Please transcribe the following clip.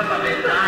Europa